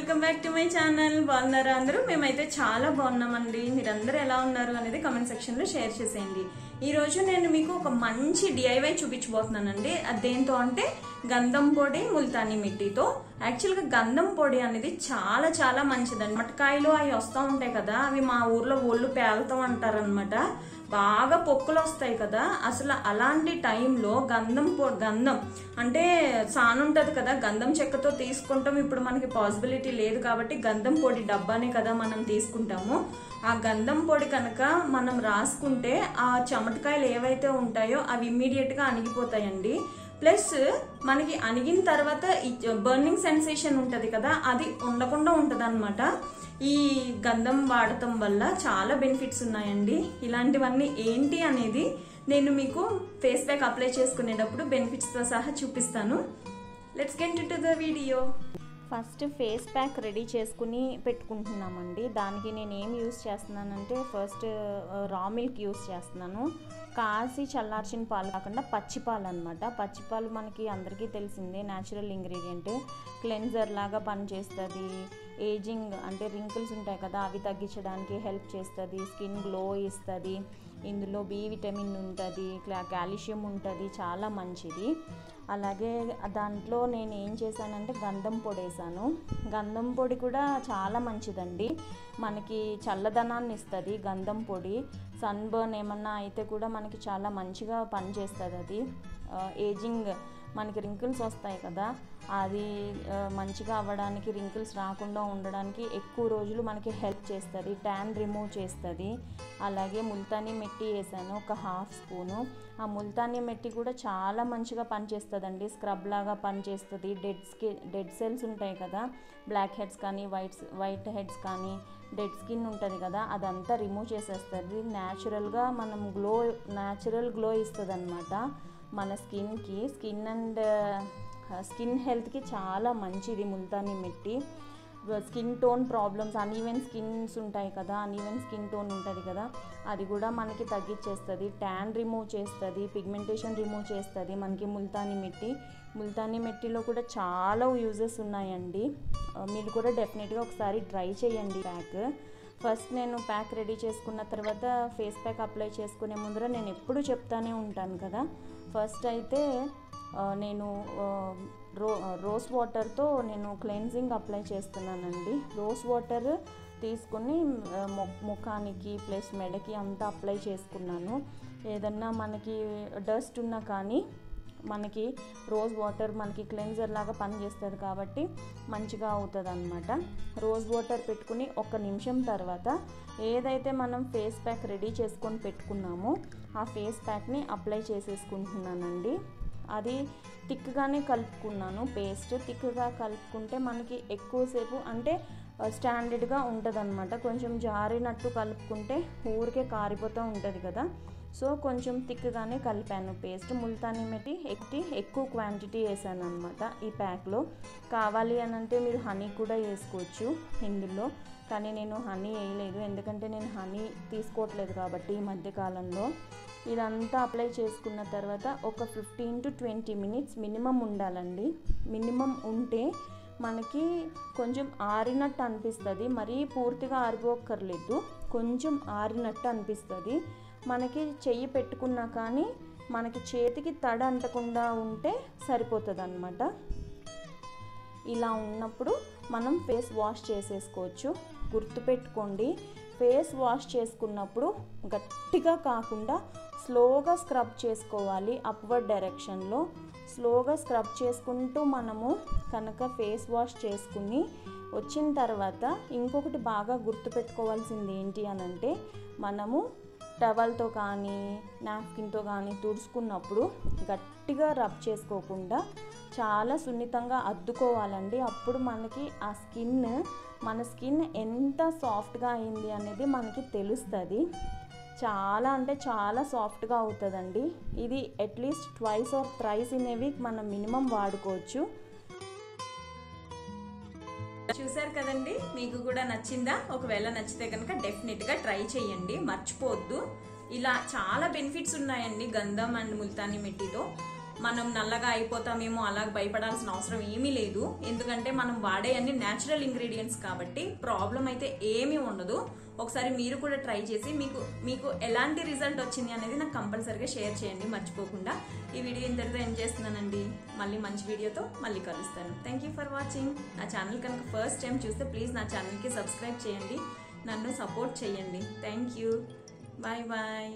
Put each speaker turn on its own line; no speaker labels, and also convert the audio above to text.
Welcome back to my channel. బాగున్నారా అందరూ? మేమైతే చాలా బాగున్నామండి. మీరందరూ ఎలా ఉన్నారు అనేది కమెంట్ సెక్షన్లో షేర్ చేసేయండి. ఈరోజు నేను మీకు ఒక మంచి డిఐవై చూపించబోతున్నానండి. అది దేంతో అంటే గంధం పొడి ముల్తానీ మిట్టితో. యాక్చువల్గా గంధం పొడి అనేది చాలా చాలా మంచిదండి మటకాయలు అవి వస్తూ ఉంటాయి కదా అవి మా ఊర్లో ఒళ్ళు పేలుతాం అంటారనమాట బాగా పొక్కులు వస్తాయి కదా. అసలు అలాంటి టైంలో గంధం పొ గంధం అంటే సాన్ ఉంటుంది కదా. గంధం చెక్కతో తీసుకుంటాం. ఇప్పుడు మనకి పాసిబిలిటీ లేదు కాబట్టి గంధం పొడి డబ్బానే కదా మనం తీసుకుంటాము. ఆ గంధం పొడి కనుక మనం రాసుకుంటే ఆ చెమటకాయలు ఏవైతే ఉంటాయో అవి ఇమ్మీడియట్గా అణిగిపోతాయండి. ప్లస్ మనకి అణిగిన తర్వాత బర్నింగ్ సెన్సేషన్ ఉంటుంది కదా అది ఉండకుండా ఉంటది ఈ గంధం వాడటం వల్ల చాలా బెనిఫిట్స్ ఉన్నాయండి. ఇలాంటివన్నీ ఏంటి అనేది నేను మీకు ఫేస్ ప్యాక్ అప్లై చేసుకునేటప్పుడు బెనిఫిట్స్తో సహా చూపిస్తాను. Let's get to the video
first face pack ready చేసుకుని పెట్టుకుంటున్నామండి. దానికి నేను ఏం యూస్ చేస్తున్నానంటే ఫస్ట్ రా మిల్క్ యూస్ చేస్తున్నాను. కాసి చల్లార్చిన పాలు కాకుండా పచ్చిపాలు అనమాట పచ్చిపాలు మనకి అందరికీ తెలిసిందే న్యాచురల్ ఇంగ్రీడియంట్ క్లెన్జర్ లాగా పనిచేస్తుంది ఏజింగ్ అంటే రింకిల్స్ ఉంటాయి కదా అవి తగ్గించడానికి హెల్ప్ చేస్తుంది. స్కిన్ గ్లో ఇస్తుంది. ఇందులో బి విటమిన్ ఉంటుంది కాల్షియం ఉంటుంది చాలా మంచిది. అలాగే దాంట్లో నేను ఏం చేశానంటే గంధం పొడి వేసాను గంధం పొడి కూడా చాలా మంచిదండి. మనకి చల్లదనాన్ని ఇస్తుంది గంధం పొడి. సన్బర్న్ ఏమన్నా అయితే కూడా మనకి చాలా మంచిగా పనిచేస్తుంది అది. ఏజింగ్ మనకి రింకిల్స్ వస్తాయి కదా అది మంచిగా అవ్వడానికి రింకిల్స్ రాకుండా ఉండడానికి ఎక్కువ రోజులు మనకి హెల్ప్ చేస్తుంది ట్యాన్ రిమూవ్ చేస్తుంది. అలాగే ముల్తానీ మెట్టి వేసాను ఒక హాఫ్ స్పూను ఆ ముల్తానీ మెట్టి కూడా చాలా మంచిగా పనిచేస్తుందండి. స్క్రబ్ లాగా పనిచేస్తుంది. డెడ్ స్కిన్ డెడ్ సెల్స్ ఉంటాయి కదా బ్లాక్ హెడ్స్ కానీ వైట్స్ వైట్ హెడ్స్ కానీ డెడ్ స్కిన్ ఉంటుంది కదా అదంతా రిమూవ్ చేసేస్తుంది. న్యాచురల్గా మనం గ్లో న్యాచురల్ గ్లో ఇస్తుంది అనమాట మన స్కిన్కి స్కిన్ అండ్ స్కిన్ హెల్త్కి చాలా మంచిది Multani mitti. Skin tone problems uneven skins ఉంటాయి కదా అన్ఈవెన్ స్కిన్ టోన్ ఉంటుంది కదా అది కూడా మనకి తగ్గించేస్తుంది ట్యాన్ రిమూవ్ చేస్తుంది పిగ్మెంటేషన్ రిమూవ్ చేస్తుంది మనకి ముల్తానీ మెట్టి. ముల్తానీ మెట్టిలో కూడా చాలా యూజెస్ ఉన్నాయండి. మీరు కూడా డెఫినెట్గా ఒకసారి ట్రై చేయండి ప్యాక్. ఫస్ట్ నేను ప్యాక్ రెడీ చేసుకున్న తర్వాత ఫేస్ ప్యాక్ అప్లై చేసుకునే ముందర నేను ఎప్పుడు చెప్తానే ఉంటాను కదా. ఫస్ట్ అయితే నేను రో రోస్ వాటర్తో నేను క్లెన్జింగ్ అప్లై చేస్తున్నానండి. రోస్ వాటర్ తీసుకుని ముఖానికి ప్లస్ మెడకి అంతా అప్లై చేసుకున్నాను. ఏదన్నా మనకి డస్ట్ ఉన్నా కానీ మనకి రోజ్ వాటర్ మనకి క్లెన్జర్ లాగా పనిచేస్తుంది కాబట్టి మంచిగా అవుతుంది అనమాట రోజ్ వాటర్ పెట్టుకుని ఒక నిమిషం తర్వాత ఏదైతే మనం ఫేస్ ప్యాక్ రెడీ చేసుకొని పెట్టుకున్నామో ఆ ఫేస్ ప్యాక్ని అప్లై చేసేసుకుంటున్నానండి. అది థిక్గానే కలుపుకున్నాను పేస్ట్ థిక్గా కలుపుకుంటే మనకి ఎక్కువసేపు అంటే స్టాండర్డ్గా ఉంటుంది అనమాట కొంచెం జారినట్టు కలుపుకుంటే ఊరికే కారిపోతూ ఉంటుంది కదా. సో కొంచెం థిక్గానే కలిపాను. పేస్ట్ ముల్తానీ మెట్టి ఎక్కి ఎక్కువ క్వాంటిటీ వేసాను అనమాట ఈ ప్యాక్లో. కావాలి అని అంటే మీరు హనీ కూడా వేసుకోవచ్చు ఇందులో. కానీ నేను హనీ వేయలేదు. ఎందుకంటే నేను హనీ తీసుకోవట్లేదు కాబట్టి ఈ మధ్యకాలంలో ఇదంతా అప్లై చేసుకున్న తర్వాత ఒక fifteen to twenty minutes minimum ఉండాలండి. మినిమం ఉంటే మనకి కొంచెం ఆరినట్టు అనిపిస్తుంది. మరీ పూర్తిగా ఆరిపోక్కర్లేదు కొంచెం ఆరినట్టు అనిపిస్తుంది. మనకి చెయ్యి పెట్టుకున్నా కానీ మనకి చేతికి తడ అంటకుండా ఉంటే సరిపోతుంది అనమాట ఇలా ఉన్నప్పుడు మనం ఫేస్ వాష్ చేసేసుకోవచ్చు. గుర్తుపెట్టుకోండి ఫేస్ వాష్ చేసుకున్నప్పుడు గట్టిగా కాకుండా స్లోగా స్క్రబ్ చేసుకోవాలి అప్వర్డ్ డైరెక్షన్లో. స్లోగా స్క్రబ్ చేసుకుంటూ మనము కనుక ఫేస్ వాష్ చేసుకుని వచ్చిన తర్వాత ఇంకొకటి బాగా గుర్తుపెట్టుకోవాల్సింది ఏంటి అని అంటే మనము టవల్తో కానీ నాప్కిన్తో కానీ తుడుచుకున్నప్పుడు గట్టిగా రబ్ చేసుకోకుండా చాలా సున్నితంగా అద్దుకోవాలండి. అప్పుడు మనకి ఆ స్కిన్ మన స్కిన్ ఎంత సాఫ్ట్గా అయింది అనేది మనకి తెలుస్తుంది. చాలా అంటే చాలా సాఫ్ట్గా అవుతుందండి. ఇది at least twice or thrice in a week మనం మినిమం వాడుకోవచ్చు.
చూసారు కదండి? మీకు కూడా నచ్చిందా? ఒకవేళ నచ్చితే కనుక డెఫినెట్గా ట్రై చేయండి. మర్చిపోవద్దు. ఇలా చాలా బెనిఫిట్స్ ఉన్నాయండి గంధం అండ్ ముల్తానీ మిట్టితో. మనం నల్లగా అయిపోతామేమో అలా భయపడాల్సిన అవసరం ఏమీ లేదు. ఎందుకంటే మనం వాడే అన్ని న్యాచురల్ ఇంగ్రీడియంట్స్ కాబట్టి ప్రాబ్లం అయితే ఏమీ ఉండదు. ఒకసారి మీరు కూడా ట్రై చేసి మీకు మీకు ఎలాంటి రిజల్ట్ వచ్చింది అనేది నాకు కంపల్సరీగా షేర్ చేయండి. మర్చిపోకుండా ఈ వీడియో ఇంతటితో ఏం చేస్తున్నానండి. మళ్ళీ మంచి వీడియోతో మళ్ళీ కలుస్తాను. థ్యాంక్ యూ ఫర్ వాచింగ్ నా ఛానల్ కనుక ఫస్ట్ టైం చూస్తే ప్లీజ్ నా ఛానల్కి సబ్స్క్రైబ్ చేయండి. నన్ను సపోర్ట్ చేయండి. Thank you bye bye